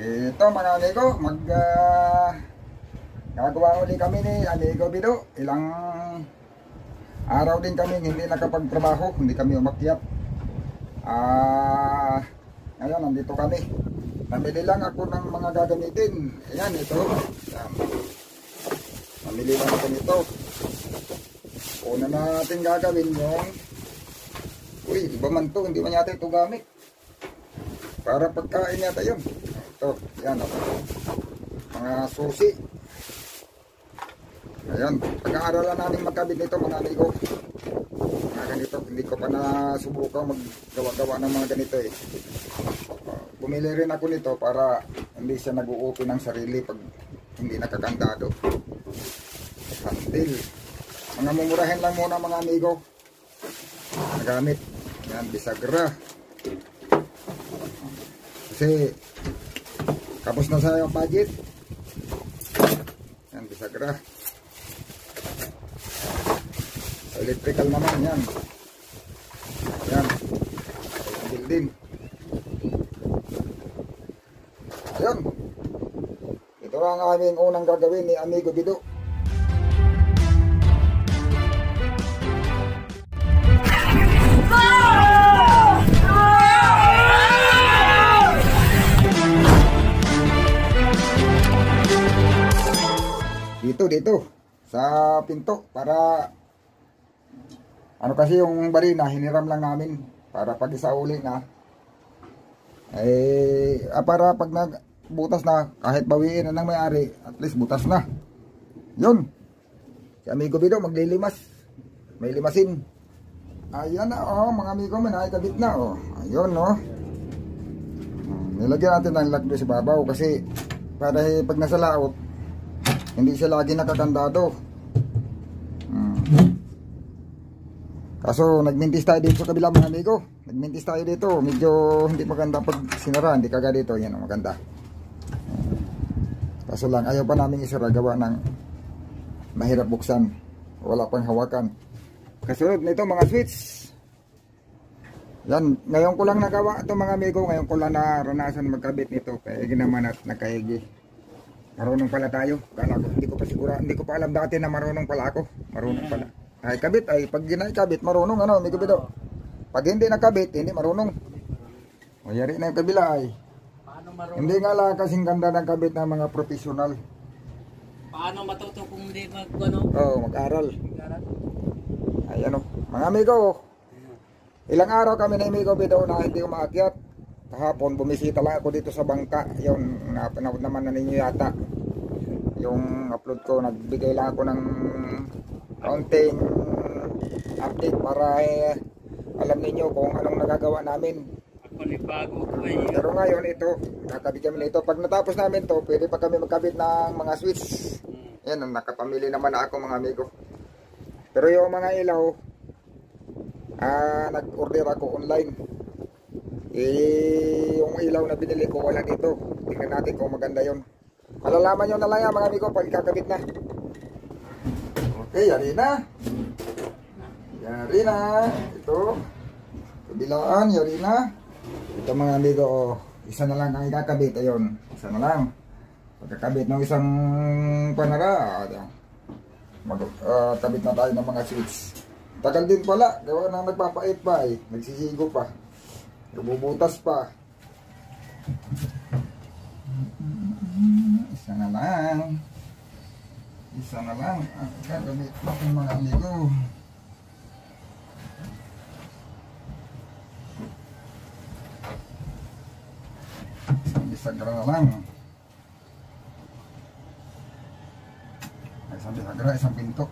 Ito mga amigo, mag ah, gagawa uli kami ni amigo Bido. Ilang araw din kami hindi nakapagtrabaho, hindi kami umakyat. Ah, ngayon nandito kami. Namili lang ako ng mga gagamitin. Ayan, ito. Ayan. Namili lang ako nito. Una natin gagawin yung Uy, iba man to, hindi man yata ito gamit. Para pagkain yata yun. Ito, yan o. Mga susi. Ayan, pag-aaralan namin magkabit nito mga amigo. Mga ganito, hindi ko pa nasubukan maggawa-gawa ng mga ganito eh. Bumili rin ako nito para hindi siya nag-uupi ng sarili pag hindi nakakandado. Handle. Mga mumurahin lang muna mga amigo. Nagamit. Yan, bisagra. Kasi kapos na sa budget. Yan, bisagra. Electrical naman yan. Yan. Din. Ayun. Ito lang ang aming unang gagawin ni Amigo Bido. Dito, dito. Sa pinto. Para ano kasi yung barina, hiniram lang namin para pag isauli na eh ah, para pag nagbutas na kahit bawiin na ng may-ari, at least butas na. Yun. Si amigo Bido maglilimas. May limasin. Ayan na oh, mga amigo, may nakikabit na oh. Ayun oh. Nilagyan natin ng lock doon babaw kasi para eh, pag nasa laot, hindi siya lagi nakakandado. Hmm. Kaso nagmintis tayo dito sa kabila mga amigo. Nagmintis tayo dito. Medyo hindi maganda pag sinara. Hindi kaga dito. Yan ang maganda. Kaso lang ayaw pa namin isara gawa ng mahirap buksan. Wala pang hawakan. Kasunod nito mga switch. Yan. Ngayon ko lang nagawa ito mga amigo. Ngayon ko lang naranasan magkabit nito. Kaya naman at nakaigi. Marunong pala tayo. Kala ko, hindi ko pa sigura, hindi ko pa alam dati na marunong pala ako. Marunong pala. Ay kabit ay pag ginay-kabit marunong ano, may kabit daw. Pag hindi nakabit, hindi marunong. O yari na yung kabila ay. Paano marunong? Hindi nga lang kasing ganda ng kabit ng mga profesional. Paano matuto kung hindi mag ano? Oo, mag-aral. Garat? Ay ano, mga amigo. Ilang araw kami na amigo bido na hindi umaakyat. Kahapon bumisita lang ako dito sa bangka. Yun, napanood naman na ninyo yata. Yung upload ko, nagbigay lang ako ng kaunting update para eh, alam ninyo kung anong nagagawa namin. Ako ni bago ko eh. Pero ngayon ito, kakabit kami nito. Pag natapos namin to, pwede pa kami magkabit ng mga switch. Hmm. Yan, nakapamili naman na ako mga amigo. Pero yung mga ilaw, ah, nag-order ako online. Eh, yung ilaw na binili ko, wala dito. Tingnan natin kung maganda yon. Malalaman nyo na lang yan mga amigo pag kakabit na. Okay, yari na. Yari na. Ito. Kabilaan, yari na. Ito mga amigo, oh, isa na lang ang ikakabit. Ayun, isa na lang. Pagkakabit ng isang panara, mag, ah, kabit na tayo ng mga switch. Tagal din pala, gawa na nagpapait pa eh. Nagsisigo pa. Nabubutas pa. Isa na lang. Isa na lang. Ang gagamit ko ng mga amigo. Isang bisagra na lang. Isang bisagra, isang pinto.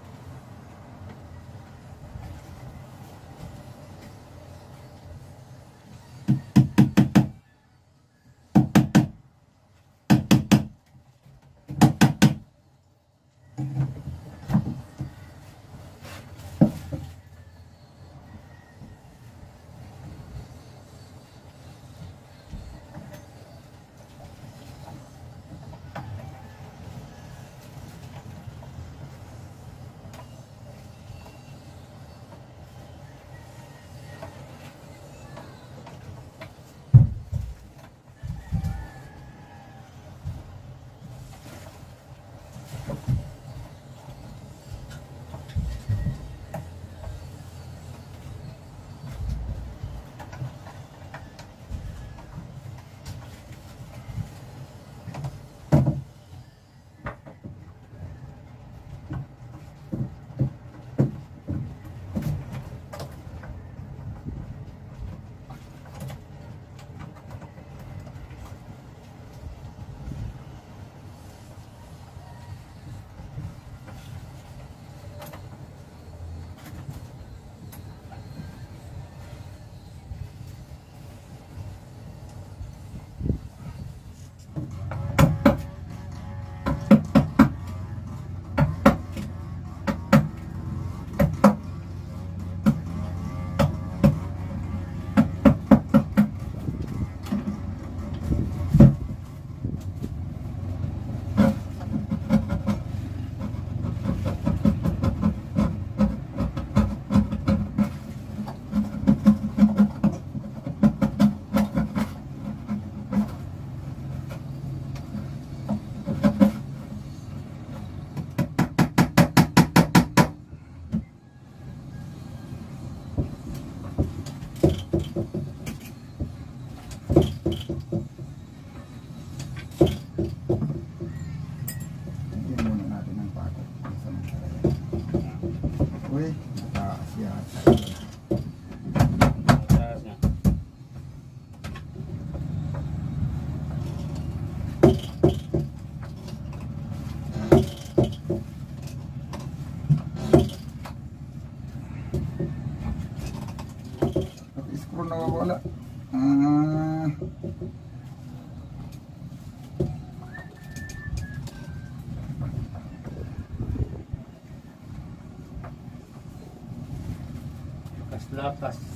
adaptación.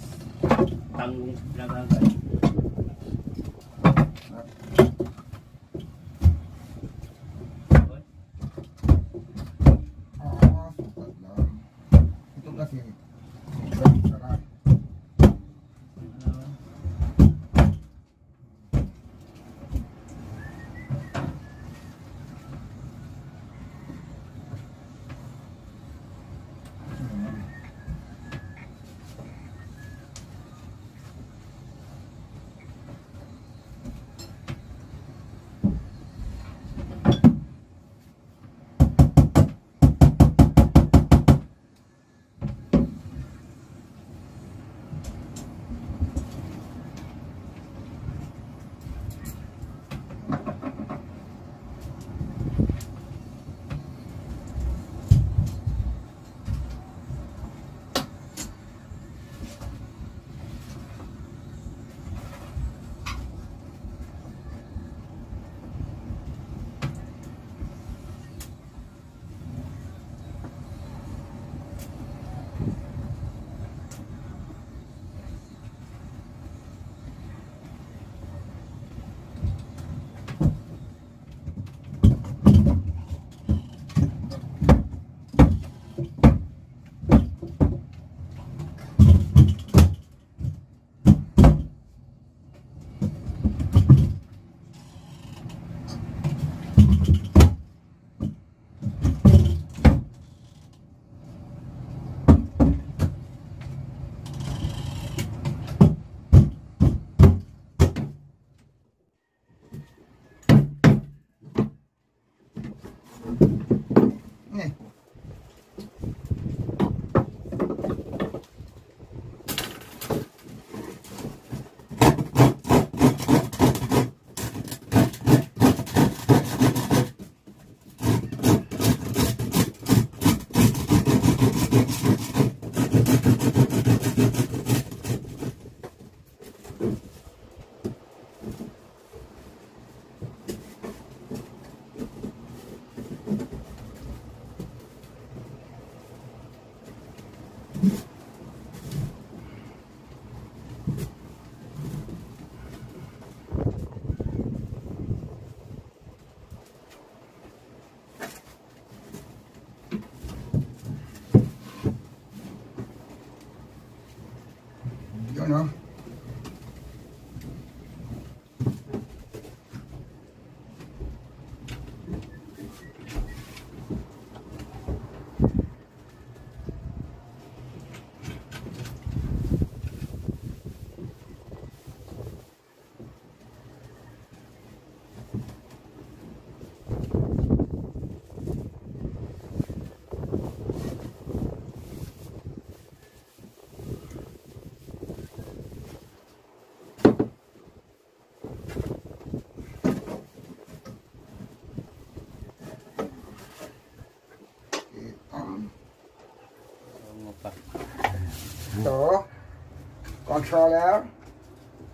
Controller.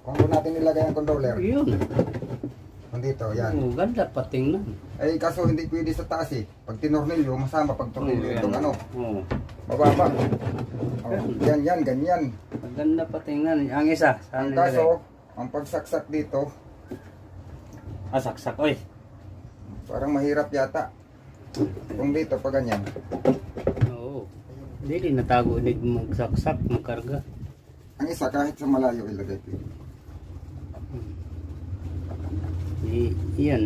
Kung doon natin nilagay ang controller. Yun. Kung dito, yan. Oh, ganda pa tingnan. Eh, kaso hindi pwede sa taas eh. Pag tinornilyo, masama pag tornilyo. yan. Itong ano, Oh. mababa. Oh, yan, yan, ganyan. Maganda pa tingnan. Ang isa. Saan Ang nilagay? kaso, ang pagsaksak dito, Ah, saksak. Oy. parang mahirap yata. Kung dito, pa ganyan. Oo. Hindi natago. Hindi magsaksak. Magkarga. Ang isa, kahit sa malayo ilagay pwede. I, yan.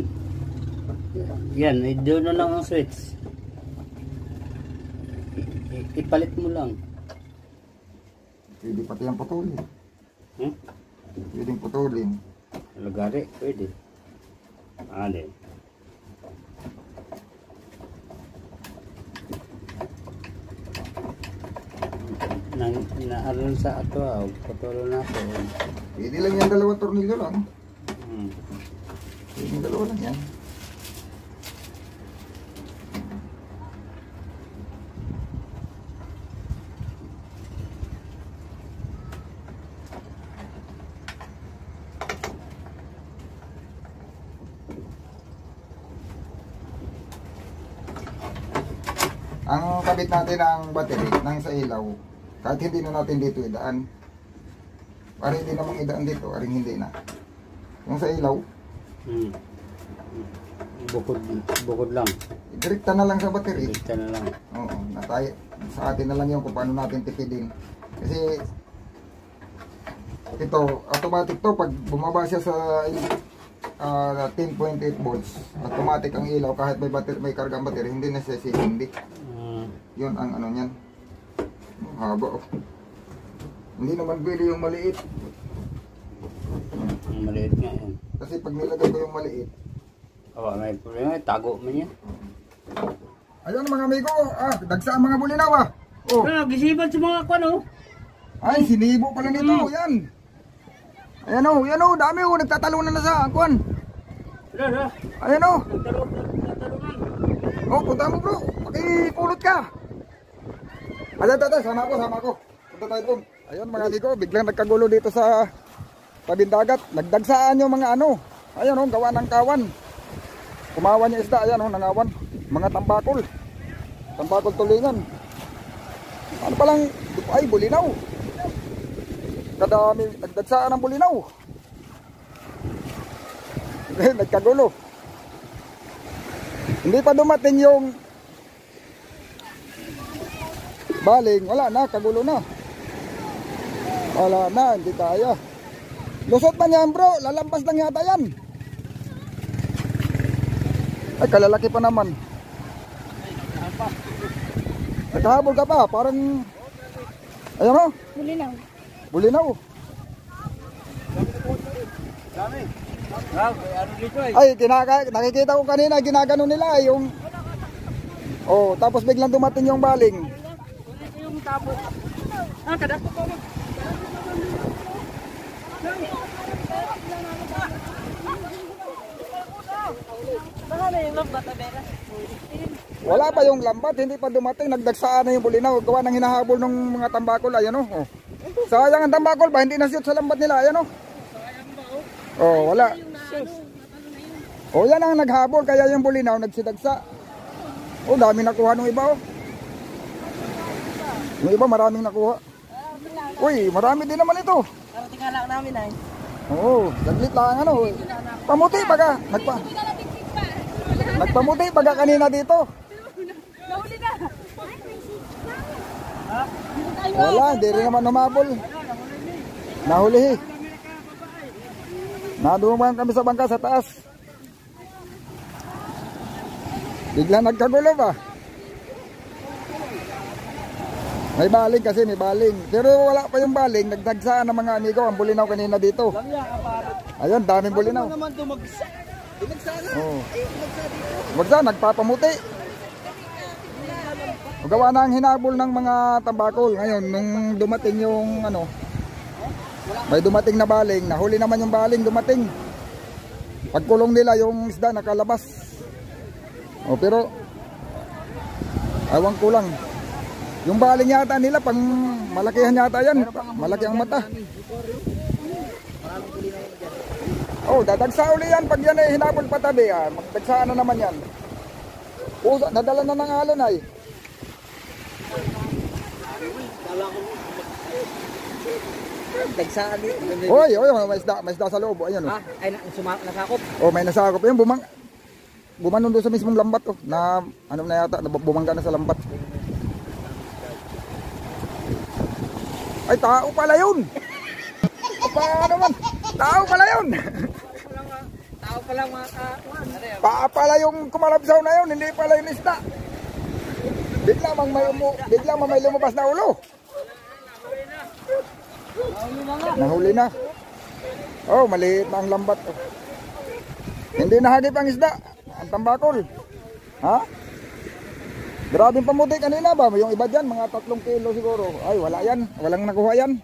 Yan. Doon na lang ang switch. I, i- ipalit mo lang. Pwede pati ang putulin. Hmm? Pwedeng putulin. Lagari. Pwede. Ah, din. Na, naaron sa ato ah, patulo na ako. Pwede lang yan dalawang tornilyo lang. Hmm. Pwede dalawa lang yan. Ang kabit natin ng battery nang sa ilaw, Kahit hindi na natin dito idaan. Para hindi namang idaan dito, aring hindi na. Yung sa ilaw, Hmm. Bukod, bukod lang. direkta na lang sa battery. Bigta na lang. Oo, natay, sa atin na lang yun kung paano natin tipidin. Kasi ito, automatic to pag bumaba siya sa ah, 10.8 volts, automatic ang ilaw kahit may battery, may karga ang battery, hindi na siya sisindi. Yun ang ano niyan. Haba oh. Hindi naman pwede yung maliit. ang maliit nga yan. Kasi pag nilagay ko yung maliit, Oh, may problema. Tago man yan. ayun mga amigo, ah, dagsa ang mga bulinaw ah. Oh, Ah, gisipan sa mga kwan oh. ay sinibo pala nito, yan. Ayan oh, yan oh, dami oh, nagtatalunan na sa kwan. Tara, tara. Ayan oh. Nagtarungan. Oh, punta mo bro. Pakipulot ka. Ayan, tata, sama ko, sama ko. Punta tayo doon. Ayun mga amigo, biglang nagkagulo dito sa tabing dagat. Nagdagsaan yung mga ano. Ayan oh, gawa ng kawan. Kumawan yung isda, ayan oh, nangawan. Mga tambakol. Tambakol tulingan. Ano palang, ay, bulinaw. Kadami, nagdagsaan ng bulinaw. Nagkagulo. Hindi pa dumating yung baling. Wala na, kagulo na. Wala na, hindi kaya. Lusot man yan bro, lalampas lang yata yan. Ay, kalalaki pa naman. Nagkahabol ka pa, parang... Ayan o, Bulinaw. bulinaw. Ano dito eh. Ay, kinaka, nakikita ko kanina, ginagano nila yung... Oh, tapos biglang dumating yung baling. Tabo. Ah, kada. Mga batabera. Wala pa yung lambat, hindi pa dumating, nagdagsaan na yung bulinaw, gawa ng hinahabol ng mga tambakol, ayan o. Oh. Sayang ang tambakol ba, hindi nasiyot sa lambat nila, ayan o. Oh, wala. Oh, yan ang naghabol, kaya yung bulinaw nagsidagsa. Oh, dami nakuha ng iba oh. Yung iba maraming nakuha. Uy, marami din naman ito. Pero tingala namin ay. Oo, saglit lang ano. Pamuti baga, nagpa. Nagpamuti baga kanina dito. Nahuli na. Wala, hindi rin naman humabol. Nahuli. Naduman kami sa bangka sa taas. Bigla nagkagulo ba? May baling kasi, may baling. Pero wala pa yung baling, nagdagsaan ng mga amigo ang bulinaw kanina dito. Ayun, daming bulinaw. naman dumagsa. Dumagsa na. Oo. Wagsa, nagpapamuti. Gawa na ang hinabol ng mga tambakol. Ngayon, nung dumating yung ano, may dumating na baling, nahuli naman yung baling dumating. Pagkulong nila yung isda nakalabas. O pero, awang kulang. Yung baling yata nila, pang malakihan yata yan. Malaki ang mata. Oh, dadagsa uli yan pag yan ay hinabol patabi. Ah. Magdagsaan na naman yan. Puso, nadala na ng alon ay. Dagsaan dito. Oy, oy, may isda, may isda sa loob. Ayun, oh. Ha? Ay, suma, nasakop. oh, may nasakop. Ayun, bumang, bumanon doon sa mismong lambat. Oh, na, ano na yata, bumangga na sa lambat. Ay, tao pala yun. Paano man? Tao pala yun. Tao pa lang mga ka... Paa pala yung kumalabsaw na yun, hindi pala yung isda. Bigla mang may, umu, bigla mang may lumabas na ulo. Nahuli na. Oh, maliit na ang lambat. Oh. Hindi nahagip ang isda. Ang tambakol. Ha? Grabing pamuti kanina ba? Yung iba dyan, mga tatlong kilo siguro. Ay, wala yan. Walang nakuha yan.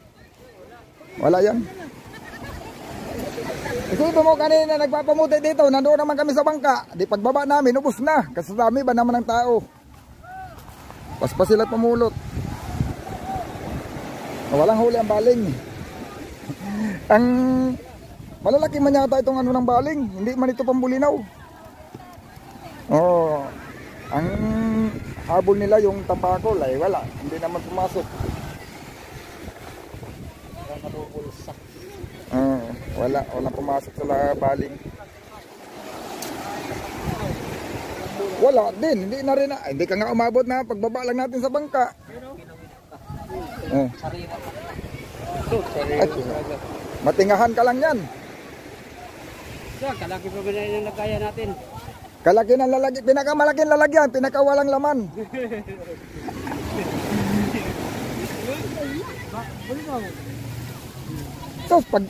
Wala yan. Isipin mo kanina nagpapamuti dito, nandoon naman kami sa bangka. Di pagbaba namin, ubos na. Kasi dami ba naman ng tao. Paspas sila pamulot. Walang huli ang baling. ang malalaki man yata itong ano ng baling. Hindi man ito pambulinaw. Oh, ang habol nila yung tambakol ay wala. Hindi naman pumasok. Ah, wala, wala pumasok sa baling. Wala din, hindi na rin na, hindi ka nga umabot na pagbaba lang natin sa bangka. Sariwa. Ay, matingahan ka lang yan. Kalaki pa ba na yung natin? Kalaki ng lalagyan, pinakamalaking lalagyan, pinakawalang laman. Sus, pag,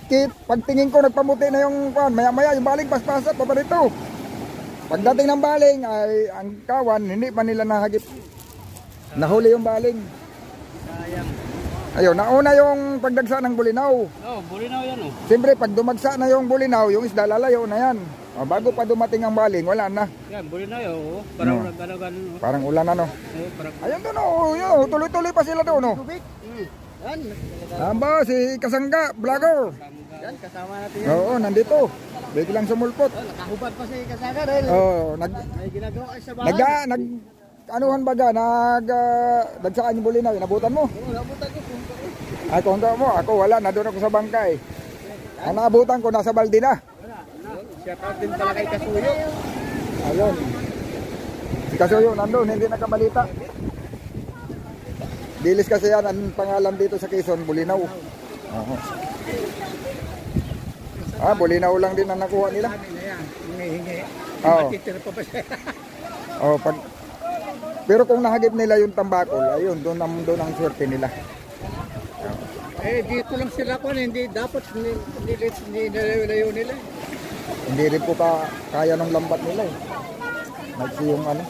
pagtingin ko, nagpamuti na yung kuwan, maya maya yung baling paspasat, pa rito. Pagdating ng baling, ay ang kawan, hindi pa nila nahagip. Nahuli yung baling. Sayang. Ayun, nauna yung pagdagsa ng bulinaw. Oh, bulinaw yan oh. Siyempre, pag dumagsa na yung bulinaw, yung isda lalayo na yan. O, bago pa dumating ang baling, wala na. Yan, bulinaw yun oh. Parang No. nagano-gano. oh. Parang ulan na, no? Oh, parang... Ayun doon, oh, yun, tuloy-tuloy pa sila doon, oh. Hmm. Yan. Aba, si Kasangga, vlogger. Yan, kasama natin. Oo, nandito. Biglang sumulpot. Nakahubad pa si Kasaga dahil Oo, nag, may ginagawa ay sa bahay. nag, nag, anuhan ba ga, nag, uh, dagsaan yung bulinaw, inabutan mo. Oo, nabutan ko. Ay, kung mo, ako wala, nandun ako sa bangka eh. Ang naabutan ko, nasa balde na. Shout out din pala kay Kasuyo. Ayun. Si Kasuyo nandun, hindi nakabalita. Dilis kasi yan, ang pangalan dito sa Quezon, Bulinaw. Oo. Ah, Bulinaw lang din ang nakuha nila. Hingi-hingi. Oo. Oh, pag Pero kung nahagip nila yung tambakol, ayun, doon ang doon ang swerte nila. eh, dito lang sila ko. Hindi dapat nalayo nila. Hindi rin po ka, kaya ng lambat nila eh. Nagsi yung ano.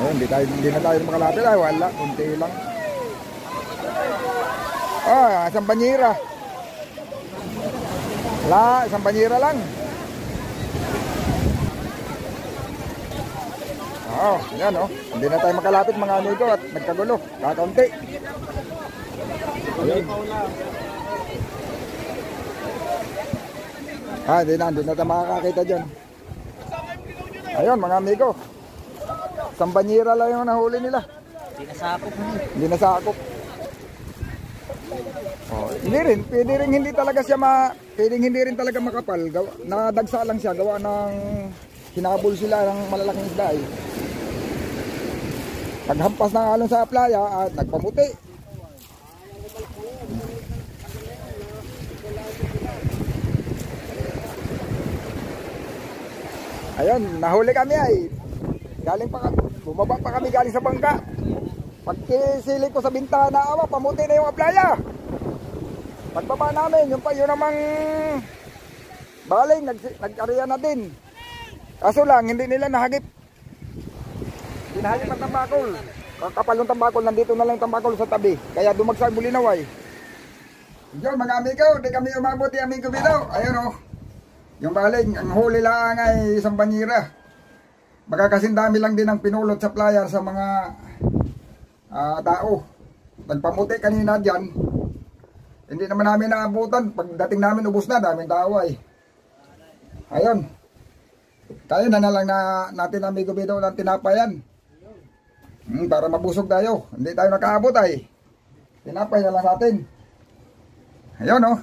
Ayun, hindi, tayo, hindi na tayo makalapit ay wala, kunti lang. Ah, isang banyera. Wala, isang banyera lang. Oo, yan oh. Hindi na tayo makalapit mga amigo at nagkagulo. Kakaunti. Ayun. Ah, hindi na, hindi na tayo makakakita dyan. Ayun, mga amigo. Isang banyera lang yung nahuli nila. Hindi nasakop. Hindi nasakop. Oh, hindi rin, pwede rin hindi talaga siya ma, pwedeng hindi rin talaga makapal. Gawa, nadagsa lang siya, gawa ng hinabol sila ng malalaking isda eh. Paghampas ng alon sa playa at nagpamuti. Ayun, nahuli kami ay. Galing pa bumaba pa kami galing sa bangka. Pagkisilip ko sa bintana, awa, pamuti na yung playa. Pagbaba namin, yung pa yun namang baling, nag, nag-area na din. Kaso lang, hindi nila nahagip. Hindi nahagip ang tambakol. Kapal ng tambakol, nandito na lang tambakol sa tabi. Kaya dumagsa ang bulinaway. Yun mga amigo, di kami umabot yung amigo. Ayun o. Yung baling, ang huli lang ay isang banyira. Baka kasing dami lang din ang pinulot sa playa sa mga ah, tao. Nagpamuti kanina dyan. Hindi naman namin naabutan. Pagdating namin ubos na, daming tao ay. Ayun. Tayo na na lang na natin amigo bitaw ng tinapayan. Hmm, para mabusog tayo. Hindi tayo nakaabot ay. Tinapay na lang natin. Ayun oh.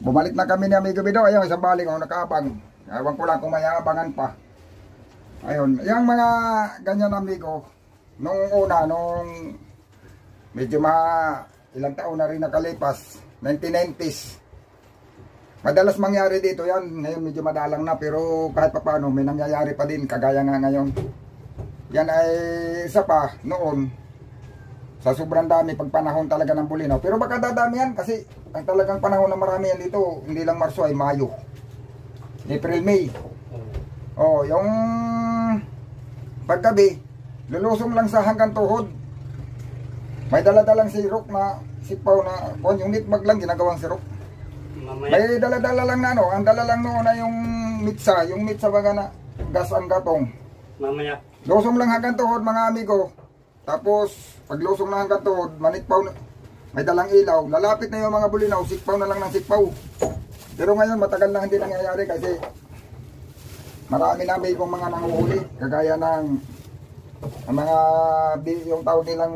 Bumalik na kami ni Amigo Bido. Ayun, isang balik ako nakaabang. Ewan ko lang kung may aabangan pa. Ayun, yung mga ganyan amigo, nung una, nung medyo mga ilang taon na rin nakalipas, 1990s. Madalas mangyari dito yan, ngayon medyo madalang na pero kahit pa paano may nangyayari pa din kagaya nga ngayon. Yan ay isa pa noon sa sobrang dami pag panahon talaga ng bulinaw. Pero baka dadami yan kasi ang talagang panahon na marami yan dito, hindi lang Marso ay Mayo. April, May. Oh, yung paggabi, lulusong lang sa hanggang tuhod. May daladalang sirok na sipaw na, kung yung nitmag lang ginagawang sirok. May daladala lang na ano, ang dala lang noon na yung mitsa, yung mitsa baga na gas ang gatong. Mamaya. Lusong lang hanggang tuhod mga amigo. Tapos, pag lusong na hanggang tuhod, manikpaw na, may dalang ilaw. Lalapit na yung mga bulinaw, sikpaw na lang ng sikpaw. Pero ngayon, matagal na hindi nangyayari kasi marami na may kong mga nanguhuli. Kagaya ng ang mga yung tawag nilang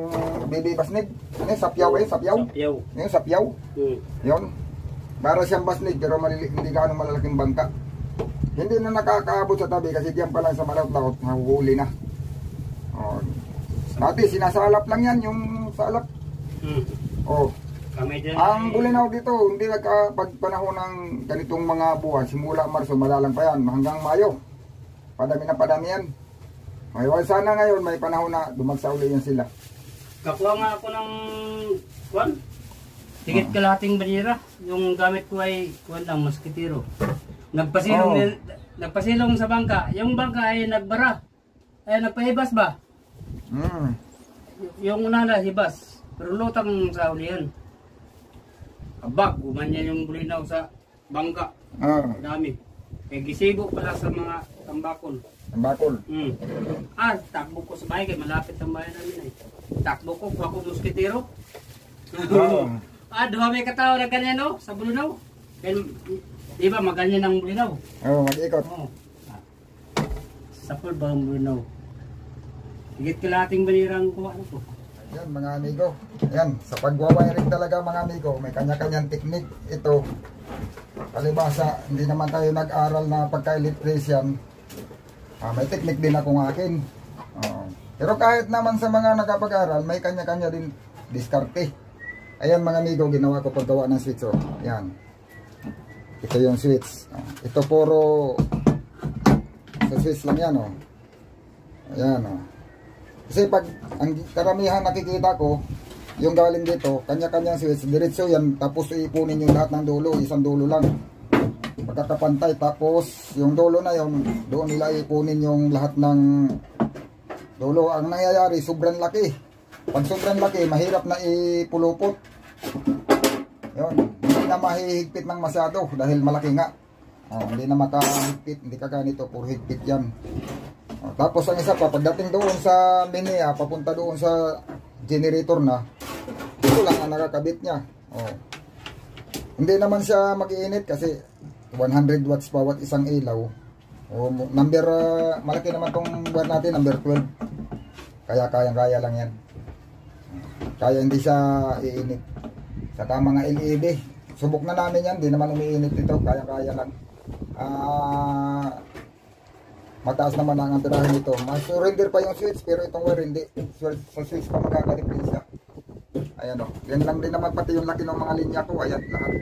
baby basnig. Ano yung sapyaw eh? Sapyaw? Sapyaw. Yung sapyaw? Hmm. Yun. Para siyang basnig pero malili, hindi gaano malalaking bangka. Hindi na nakakaabot sa tabi kasi diyan pa lang sa malaot-laot, nahuhuli na. Oh. Dati sinasalap lang yan, yung salap. Hmm. Oh. Kami din. Ang bulinaw dito, hindi nagka pag panahon ng ganitong mga buwan, simula Marso, malalang pa yan, hanggang Mayo. Padami na padami yan. Ngayon, sana ngayon may panahon na dumagsa uli yan sila. Kakuha nga ako ng kwan. Tigit kalahating banira. Yung gamit ko ay kwan lang, maskitiro. Nagpasilong, Oh. nagpasilong sa bangka. Yung bangka ay nagbara. Ay nagpahibas ba? Y- yung una na hibas. Pero lutang sa ulihan. Abag, gumanyan yung bulinaw sa bangka. Ah, Dami. Kaya gisigo pala sa mga tambakol. ang bakol. Hmm. Ah, takbo ko sa bahay kaya malapit ang bahay namin ay. Takbo ko, kuha ko musketero. Oo. ah, duha may katao na ganyan no, sa bulinaw. Kaya, di ba maganyan ang bulinaw? Oh, mag-ikot. Oo. Ah. Sa pool ba ang bulinaw? Higit kalating balirang kuha na ko. Yan mga amigo. Yan, sa pagwawiring talaga mga amigo, may kanya-kanyang teknik. Ito, palibasa, hindi naman tayo nag-aral na pagka-electrician. Ah, may teknik din akong akin. Oo. Pero kahit naman sa mga nakapag-aral, may kanya-kanya din diskarte. Ayan mga amigo, ginawa ko paggawa ng switch. Oh. Yan. Ito yung switch. Ah, Ito puro sa switch lang yan. Oh. Ayan. Oh. Kasi pag ang karamihan nakikita ko, yung galing dito, kanya-kanyang switch, diretso yan, tapos ipunin yung lahat ng dulo, isang dulo lang. Pagkakapantay, tapos yung dulo na yon doon nila ipunin yung lahat ng dulo. Ang nangyayari, sobrang laki. Pag sobrang laki, mahirap na ipulupot. Yun, hindi na mahihigpit ng masyado dahil malaki nga. Oh, hindi na makahigpit, hindi ka ganito, puro higpit yan. Tapos ang isa pa, pagdating doon sa Minea, papunta doon sa generator na, ito lang ang nakakabit niya. Oh. Hindi naman siya mag-iinit kasi 100 watts bawat isang ilaw. Oh, number, ah, malaki naman tong buwan natin, number 12. Kaya kayang-kaya lang yan. Kaya hindi siya iinit. Saka mga LED. Subok na namin yan, hindi naman umiinit ito, kaya-kaya lang. Ah, mataas naman ang amperahe nito. Mas-surrender pa yung switch pero itong wire hindi. Sa switch pa magkakadiferensya. Ayan o. Yan lang din naman pati yung laki ng mga linya ko. Ayan lahat.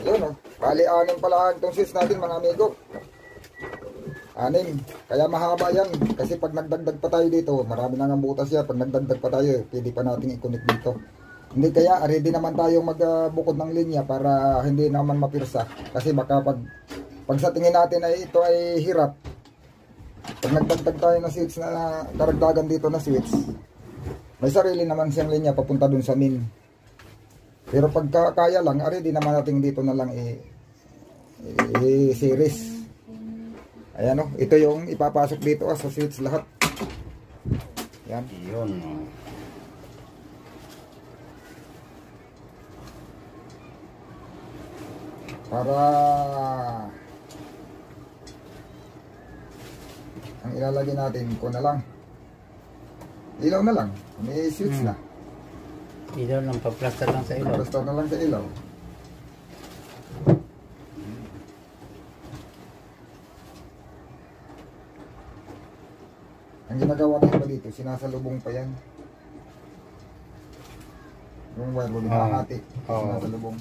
Ayun o. Bali anim pala itong switch natin mga amigo. Anim. Kaya mahaba yan. Kasi pag nagdagdag pa tayo dito, marami na nga butas yan. Pag nagdagdag pa tayo, pwede pa natin i-connect dito. Hindi kaya, ready naman tayo magbukod ng linya para hindi naman mapirsa. Kasi baka pag, pag sa tingin natin ay ito ay hirap, pag nagdagdag tayo ng switch na karagdagan dito na switch, may sarili naman siyang linya papunta dun sa min. Pero pagka kaya lang, ari di naman natin dito na lang i-series. Ayan o, ito yung ipapasok dito ah, sa switch lahat. Yan. Yun. Para ang ilalagay natin ko na lang. Ilaw na lang. May switch Hmm. na. Ilaw lang, pa-plaster lang sa ilaw. Basta na lang sa ilaw. Ang ginagawa ko pa dito, sinasalubong pa yan. Yung wire, huwag Ah. hati. Oo. Sinasalubong.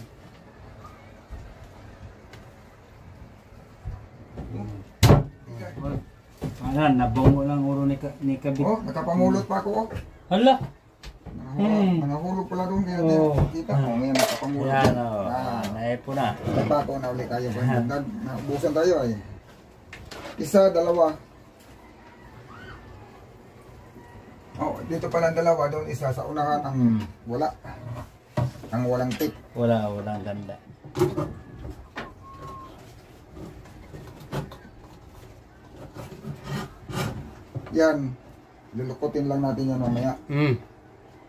Ayan, nabongo lang uro ni, ka, ni Kabit. Oh, nakapamulot pa ako. Oh. Hala! Hmm. nangahulog pala doon. Kaya Oo. kita mo, ngayon nakapamulot. Ayan o, Ah. naipo na. Nagbago na ulit tayo. Naubusan tayo ay. Isa, dalawa. Oh, dito pala ang dalawa. Doon isa sa unahan ang wala. Ang walang tape. Wala, walang ganda. Yan. Lulukutin lang natin yan mamaya. Hmm.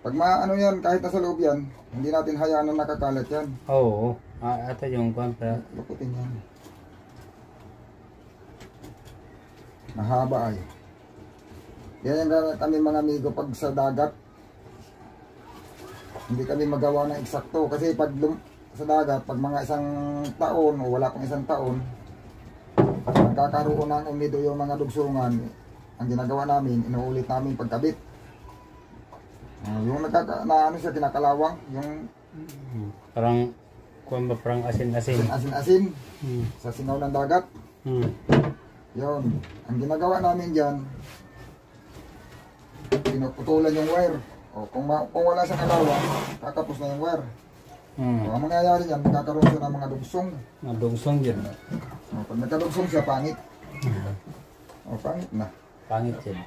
Pag maano yan, kahit nasa loob yan, hindi natin hayaan na nakakalat yan. Oo. Ah, ito yung kwan pa. Lukutin yan. Mahaba ay. Yan yung kami mga amigo pag sa dagat. hindi kami magawa ng eksakto kasi pag lum- sa dagat, pag mga isang taon o wala pang isang taon, nagkakaroon ng umido yung mga dugsungan, ang ginagawa namin, inuulit namin pagkabit. Ah, yung nagkaka, na ano siya, kinakalawang, yung Hmm. Parang, kuwan ba parang asin-asin? asin-asin Hmm. sa singaw ng dagat. Hmm. Yun. Ang ginagawa namin dyan, pinuputulan yung wire. O kung, kung wala siyang kalawang, kakapos na yung wire. Hmm. O, ang mangyayari yan, magkakaroon siya ng mga dugsong. Nadugsong yun. O, pag nagkadugsong siya, pangit. O, pangit na. Pangit yun.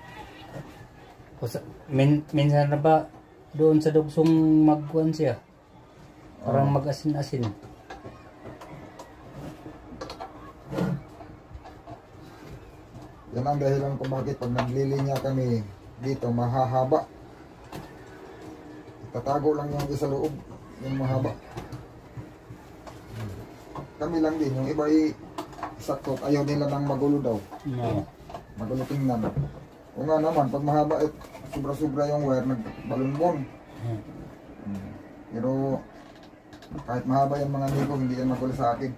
Kusa, min, minsan na ba doon sa dugsong magkuhan siya? Parang mag-asin-asin. Yan ang dahilan kung bakit pag naglilinya kami dito, mahahaba. Tatago lang yung isa loob, yung mahaba. Kami lang din, yung iba ay sakto, ayaw nila ng magulo daw. No. Magulo tingnan. O nga naman, pag mahaba at sobra-sobra yung wire, nagbalunbon. Hmm. Hmm. Pero kahit mahaba yung mga ligo, hindi yan magulo sa akin.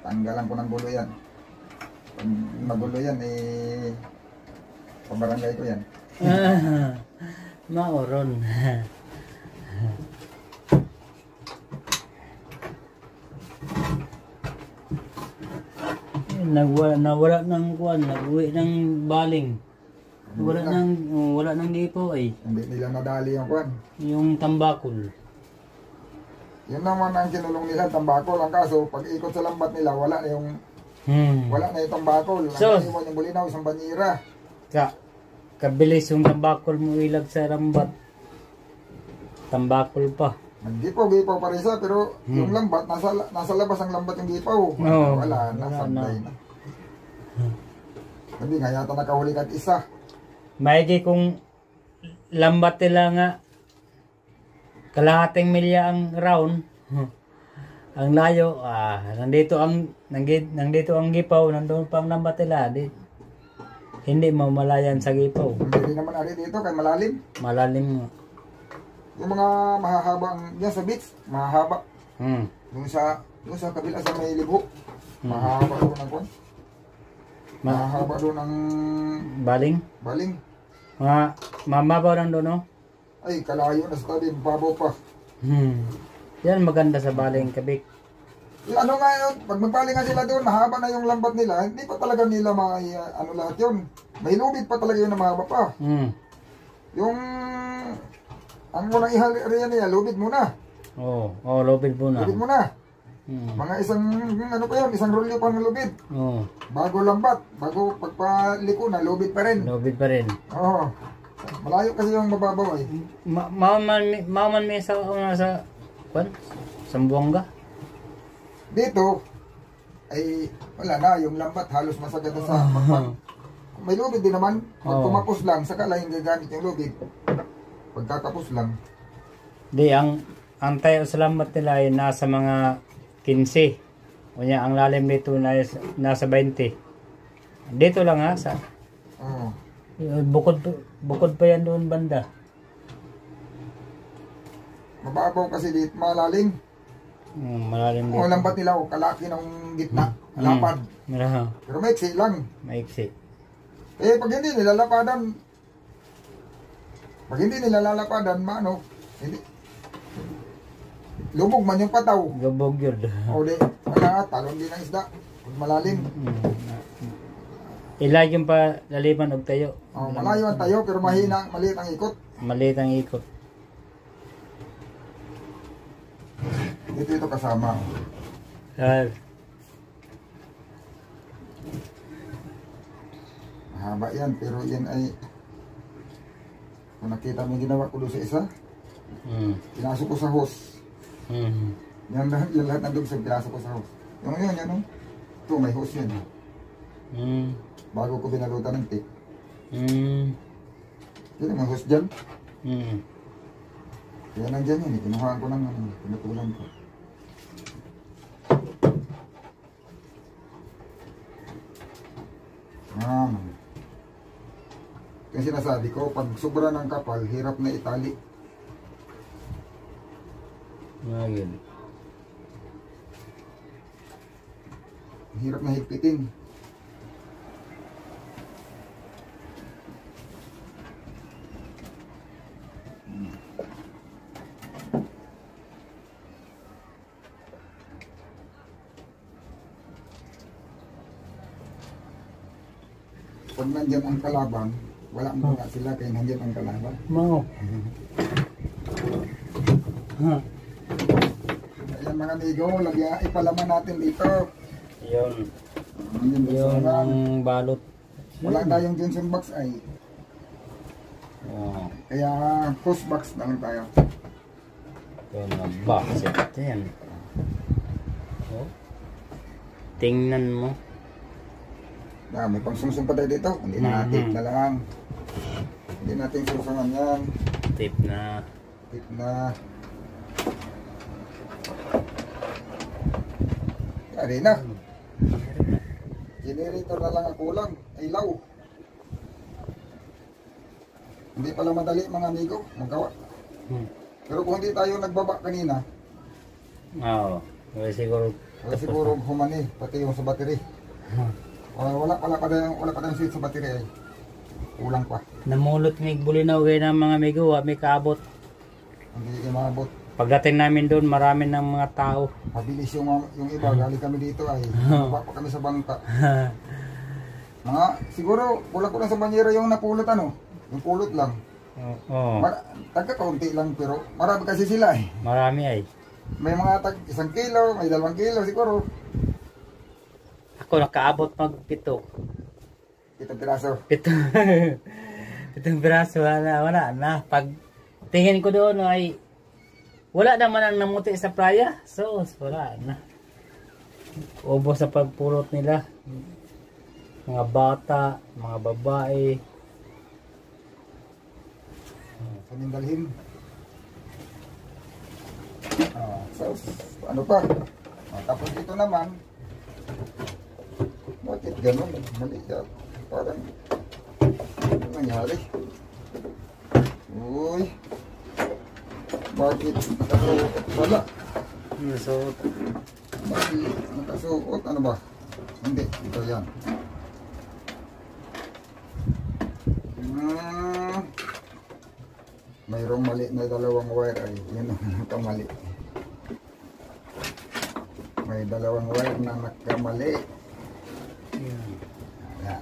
Tanggalan ko ng gulo yan. Pag magulo yan, eh, pabarangay ko yan. Mauron. Nagwala, nawala ng kuan, nag-uwi ng baling. Wala nang wala nang lipo ay Hindi nila nadali yung kwan. yung tambakol. Yun naman ang kinulong nila, tambakol. Ang kaso, pag ikot sa lambat nila, wala na yung, Hmm. wala na yung tambakol. Ang So- iwan yung bulinaw, isang banyira. Ka kabilis yung tambakol mo ilag sa rambat. Tambakol pa. Naggipaw-gipaw pa rin siya, pero yung lambat, nasa, nasa labas ang lambat yung gipaw. Wala na, Wala sabay na. Hindi nga yata nakahuli kahit isa. Maigi kung lambat nila nga kalahating milya ang round. ang layo, ah, nandito ang nandito, nandito ang gipaw, nandoon pa ang lambat nila. Di, hindi mamalayan sa gipaw. Hindi naman ari dito, kay malalim. Malalim nga. Yung mga mahahabang, yan sa beach, mahahaba. Hmm. Yung sa, yung sa kabila sa may libho, mahahaba doon ang kwan. Ma- Mahahaba doon ang baling. baling. Mga mamabaw lang doon, no? Ay, kalayo na sa tabi, babaw pa. Hmm. Yan maganda sa baling kabik. Yung ano nga yun, pag magpaling nga sila doon, mahaba na yung lambat nila, hindi pa talaga nila ma, ano lahat yun. May lubid pa talaga yun na mahaba pa. Hmm. Yung, ang unang ihali niya, lubid muna. Oh, oh, lobid po na. Lubid muna. Hmm. Mga isang, ano pa yun, isang rolyo pang lubid. Oh, Bago lambat, bago pagpaliko na, lubid pa rin. lobid pa rin. Oo. Malayo kasi yung mababaw eh. Ma mauman mi mauman mi sa una sa kwan? Sambuanga. Dito, ay wala na, yung lambat halos masagad na sa pagpag. May lubid din naman. Pag Oo. kumapos lang, saka lang yung gagamit yung lubid. Pagkatapos lang. Di ang ang tayo sa lambat nila ay nasa mga 15. Kunya ang lalim dito na nasa 20. Dito lang ha sa Oo. bukod bukod pa yan doon banda. Mababaw kasi dito, malalim. Hmm, malalim dito. lambat nila, oh, kalaki ng gitna, lapad. Mira, Pero maiksi lang. maiksi. Eh, pag hindi nilalapadan, pag hindi nilalapadan, maano, hindi, lubog man yung pataw. Gabog yun. O di, talon din ang isda. Pag malalim. Ilag yung pa laliman og tayo. Oh, malayo ang tayo, pero mahina, maliit ang ikot. Maliit ang ikot. Dito ito kasama. Ah, Mahaba yan, pero yan ay, kung nakita mo yung ginawa ko doon sa isa, mm, pinasok ko sa hose. mm, Yan, yan lahat ng dugsog, pinasok ko sa hose. Yung yun, yan, oh. ito, may hose yan. mm, Bago ko binalutan ng tape. mm, Yun, may hose dyan. mm. Kaya nandyan yun, eh. kinuhaan ko ng ano, pinutulan ko. Ah. Yung sinasabi ko, pag sobra ng kapal, hirap na itali. Ayun. Hirap na higpitin. Pag nandyan ang kalaban, wala mo nga sila kaya nandyan ang kalaban. Mo. Ha. Ayan mga amigo, lagyan, ipalaman natin dito. Yun. Yun, Yun ang balot. Wala tayong Johnson box ay Oh. kaya post box na lang tayo. Yun ang box. Ito yan. Oh. Tingnan mo. Na, may pangsungsong pa tayo dito. Hindi na Mhm. tape na lang. Hindi natin susungan yan. Tip na. Tape na. Yari na. Generator na lang ang kulang. Ilaw. Hindi pala madali mga amigo. Magawa. Hmm. Pero kung hindi tayo nagbaba kanina, Oo. Oh. siguro. wala siguro humani. Pati yung sa battery. Wala, wala pala pa tayong, wala pa tayong switch sa battery ay. Kulang pa. Namulot ng bulinaw kayo ng mga amigo. ah, May kaabot. Hindi umabot. Pagdating namin doon, marami ng mga tao. Mabilis yung, yung iba, galing kami dito ay baba pa kami sa bangka. Mga, siguro, kulang-kulang sa banyera yung napulot ano, yung pulot lang. Oo. Mar- tagka kaunti lang pero marami kasi sila eh. Marami ay. May mga tag isang kilo, may dalawang kilo siguro. Ako nakaabot mag pito. Itong piraso. Pito. Pitong braso wala, wala na. Pag tingin ko doon ay wala naman ang namuti sa playa. So, wala na. Ubos sa pagpulot nila. Mga bata, mga babae. Sa Mindalhin. Ah, so, ano pa? Ah, tapos dito naman, bakit ganun? Mali yan. Parang, ano nangyari? Uy, bakit nakasuot pala? So, Bakit nakasuot? Ano ba? Hindi, ito yan. Hmm. Mayroong mali na dalawang wire ay yun ang nakamali. May dalawang wire na nakamali. Ayan. Ah.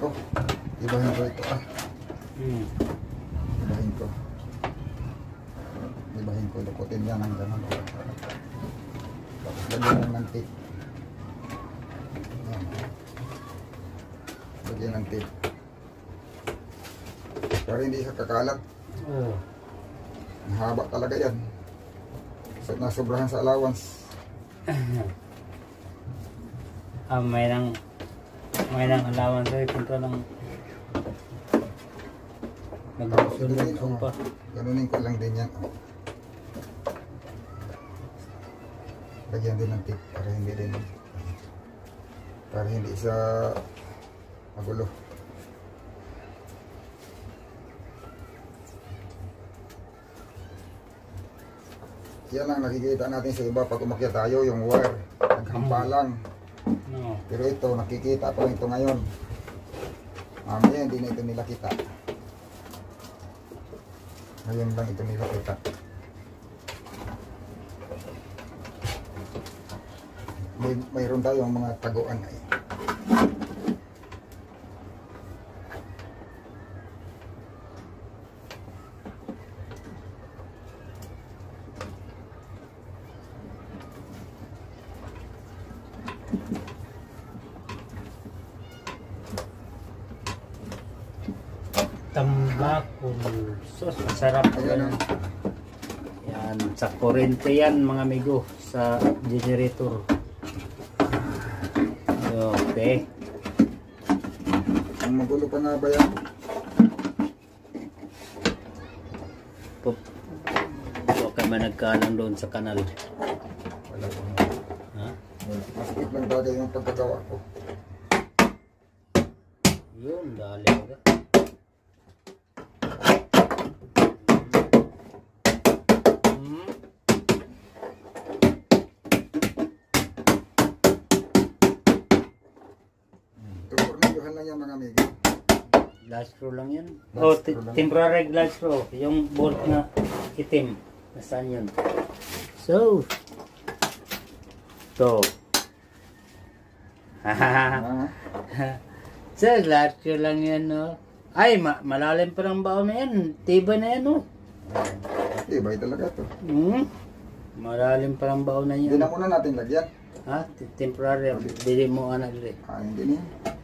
Ko. Ibahin ko ito ah. hmm. Ibahin ko. Ibahin ko. Lukutin yan ang ganun. Tapos lagyan lang ng tape. Yan. Lagyan ng tape. Para hindi siya kakalat. Oh. Ang haba talaga yan. So, nasobrahan sa allowance. Ah, may nang may nang allowance ay punta ng nagsunog pa. Ganunin ko lang din yan. Oh. Lagyan din ng tape para hindi din para hindi siya magulo. Yan ang nakikita natin sa iba pag umakyat tayo, yung wire. Naghampa lang. Pero ito, nakikita rin ito ngayon. Mamaya, hindi na ito nila kita. Ngayon lang ito nila kita. May, mayroon tayong mga taguan ay. Tambakol. Masarap. Yan. o. yan. Sa kurente yan mga amigo. Sa generator. Okay. Ang magulo pa nga ba yan? Pup. Huwag ka man nagkalang doon sa kanal. Wala pa. Ha? Maskip lang talaga yung pagkagawa ko. Yun. Yun, dali ka. Hmm. Tutornilyohan lang yan mga amigo. Glass screw lang. Glass Oh, temporary glass screw. Yung bolt na itim. Nasaan yun? So. To. So, glass screw lang yan, no? Ay, ma malalim pa ng baon na yan. Tiba na yan, no? ibay talaga to. Hmm? Malalim pa ng baon na Hindi yan. na muna natin lagyan. Ha? Temporary. Dili mo anak dili. Ah, hindi na.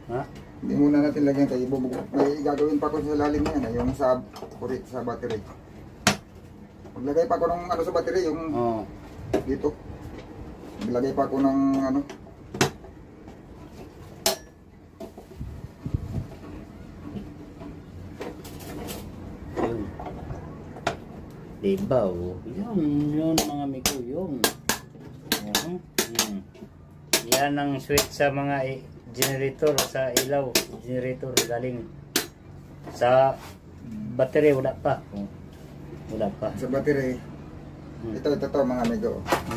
Ha? Hindi muna natin lagyan kay ibubog. May gagawin pa ko sa lalim niyan, yung sa kuri, sa battery. Maglagay pa ako ng ano sa battery, yung Oo. dito. Maglagay pa ako ng ano. Diba, oh. Yun, yun mga amigo, yun. Yun. Hmm. Yan ang switch sa mga generator sa ilaw. Generator galing sa battery, wala pa. Wala pa. Sa battery. Hmm. Ito, ito to mga amigo.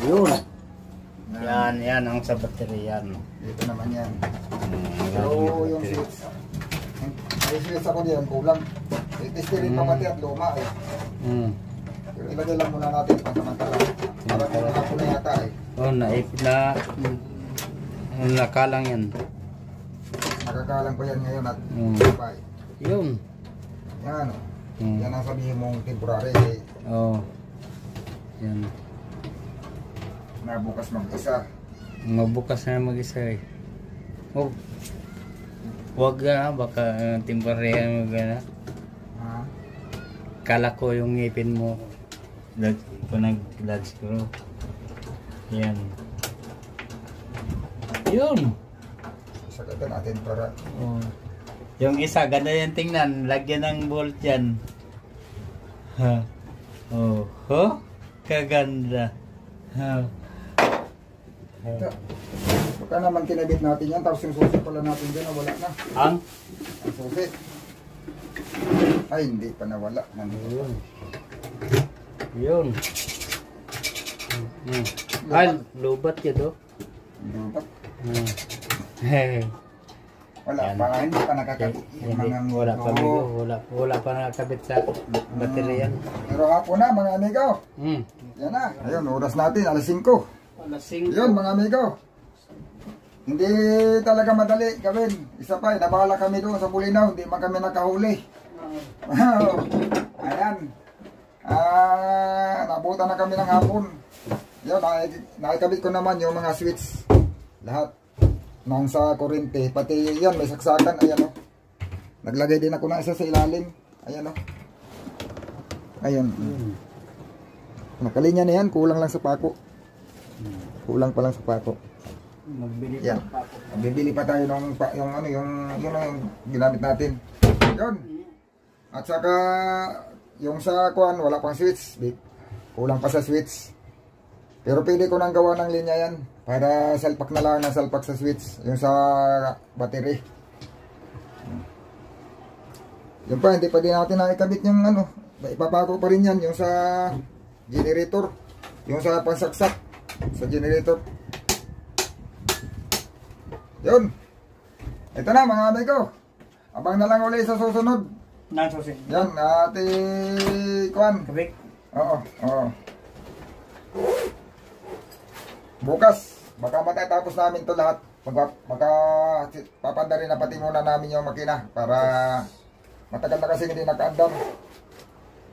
Yun. Yan. Yan, yan ang sa battery, yan. Dito naman yan. Hmm, galing yung switch. May switch ako diyan, kulang. Itestirin pa Hmm. pati at luma eh. Hmm. Ilagay lang muna natin pansamantala. Para may mga na yata eh. Oh, na, na, nakalang yan. Nakakalang ko yan ngayon at Hmm. bye. Yun. Yan. oh. Hmm. Yan ang sabihin mong temporary eh, Oh. Yan. na bukas mag-isa. Mabukas na mag-isa eh. Oh. Huwag na, baka uh, timbarehan mo gana. Ha? Kala ko yung ngipin mo. Lag, panag-lag screw. Yan. Yun. Sagatan natin para Oh. Yung isa, ganda yung tingnan. Lagyan ng bolt yan. Ha. Oh. Ho? Kaganda. Ha. ito. Baka naman kinabit natin yan tapos yung susi pala natin dyan wala na. Ang? Ang susi. Ay hindi pa nawala. Nandito. Yun. Yun. Hmm. Ay, lubat yun oh. Lubat. Hmm. Wala Yan. pa, hindi pa nakakabit. Yung Hindi, mga wala pa amigo. Wala, wala pa nakakabit sa battery yan. Pero hapon na mga amigo. Hmm. Yan na. Ayun, oras natin, alas 5. Alasing. Yun mga amigo. Hindi talaga madali gawin. Isa pa, nabala kami doon sa Bulinaw. Hindi man kami nakahuli. Ayan. Ah, nabutan na kami ng hapon. Yun, naikabit ko naman yung mga switch. Lahat. Nang sa kurente. Pati yan, may saksakan. Ayan o. Naglagay din ako ng isa sa ilalim. Ayan o. Ayan. Hmm. Nakalinya na yan. Kulang lang sa pako. Kulang pa lang sa pako. Magbili Yan. pa ako. Bibili pa tayo ng pa- yung ano yung yun ang ginamit natin. Yun. At saka yung sa kuan wala pang switch. Kulang pa sa switch. Pero pili ko nang gawa ng linya yan para salpak na lang na salpak sa switch yung sa battery. Yung pa hindi pa din natin nakikabit yung ano, ipapako pa rin yan yung sa generator, yung sa pansaksak sa generator. Yun. Ito na mga amigo. Abang na lang ulit sa susunod. Nang susi. Yan, ate Kwan. Kabik. Oo, oo. Bukas, baka matatapos namin to lahat. Baka, baka papanda rin na pati muna namin yung makina para matagal na kasi hindi nakaandam.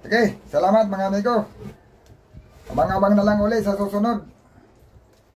Okay, salamat mga amigo. Abang-abang na lang ulit sa susunod.